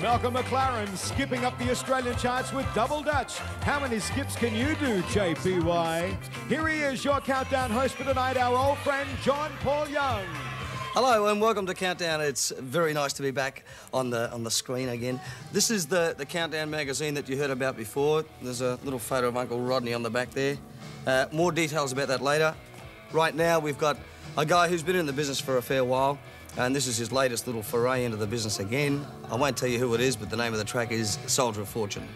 Malcolm McLaren skipping up the Australian charts with double Dutch. How many skips can you do, JPY? Here he is, your countdown host for tonight, our old friend John Paul Young. Hello and welcome to Countdown. It's very nice to be back on the on the screen again. This is the, the Countdown magazine that you heard about before. There's a little photo of Uncle Rodney on the back there. Uh, more details about that later. Right now we've got a guy who's been in the business for a fair while and this is his latest little foray into the business again. I won't tell you who it is, but the name of the track is Soldier of Fortune.